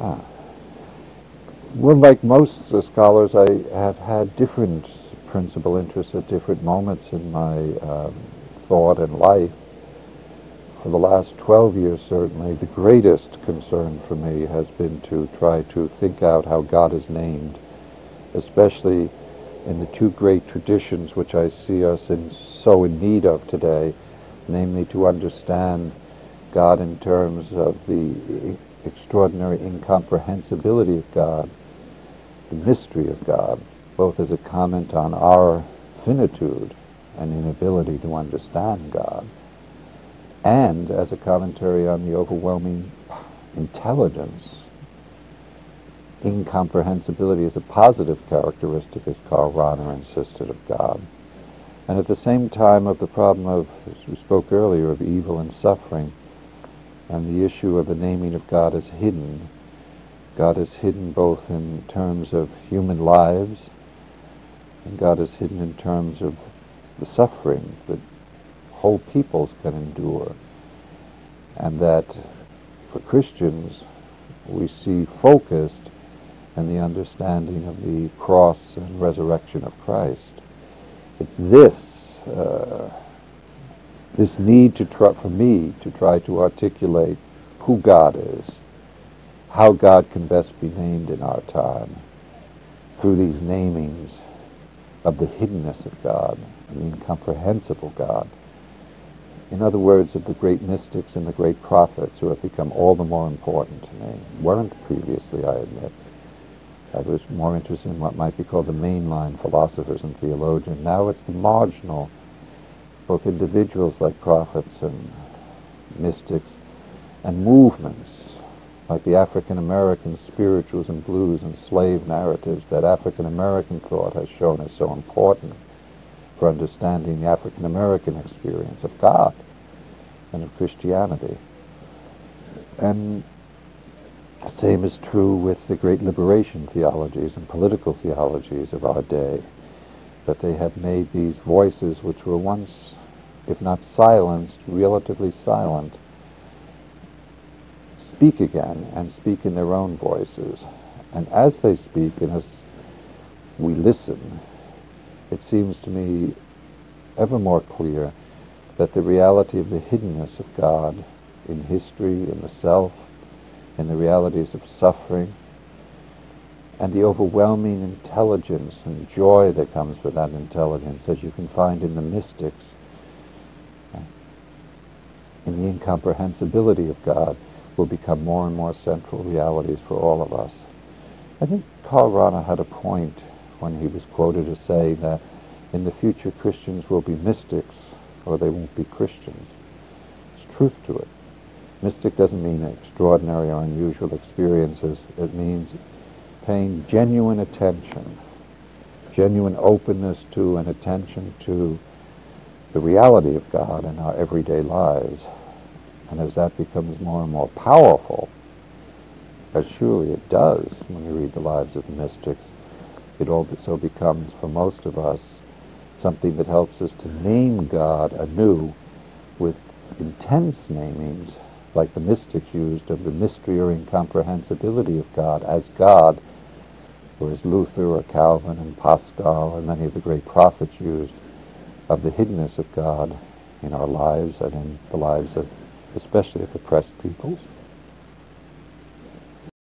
Ah. Well, like most scholars, I have had different principal interests at different moments in my um, thought and life. For the last 12 years, certainly, the greatest concern for me has been to try to think out how God is named, especially in the two great traditions which I see us in so in need of today, namely to understand God in terms of the extraordinary incomprehensibility of God the mystery of God, both as a comment on our finitude and inability to understand God, and as a commentary on the overwhelming intelligence. Incomprehensibility is a positive characteristic, as Karl Rahner insisted, of God. And at the same time of the problem of, as we spoke earlier, of evil and suffering, and the issue of the naming of God as hidden, God is hidden both in terms of human lives, and God is hidden in terms of the suffering that whole peoples can endure. And that for Christians, we see focused in the understanding of the cross and resurrection of Christ. It's this, uh, this need to try, for me to try to articulate who God is how God can best be named in our time through these namings of the hiddenness of God, the incomprehensible God. In other words, of the great mystics and the great prophets who have become all the more important to me. Weren't previously, I admit. I was more interested in what might be called the mainline philosophers and theologians. Now it's the marginal, both individuals like prophets and mystics, and movements like the African American spirituals and blues and slave narratives that African American thought has shown as so important for understanding the African American experience of God and of Christianity. And the same is true with the great liberation theologies and political theologies of our day, that they have made these voices which were once, if not silenced, relatively silent, speak again and speak in their own voices. And as they speak and as we listen, it seems to me ever more clear that the reality of the hiddenness of God in history, in the self, in the realities of suffering, and the overwhelming intelligence and joy that comes with that intelligence, as you can find in the mystics, in the incomprehensibility of God, will become more and more central realities for all of us. I think Karl Rahner had a point when he was quoted as saying that in the future Christians will be mystics or they won't be Christians. There's truth to it. Mystic doesn't mean extraordinary or unusual experiences. It means paying genuine attention, genuine openness to and attention to the reality of God in our everyday lives. And as that becomes more and more powerful, as surely it does when you read the lives of the mystics, it also becomes, for most of us, something that helps us to name God anew with intense namings, like the mystics used of the mystery or incomprehensibility of God as God, or as Luther or Calvin and Pascal and many of the great prophets used of the hiddenness of God in our lives and in the lives of especially of oppressed peoples.